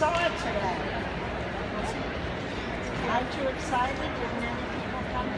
saw it today. Aren't you excited? Didn't many people come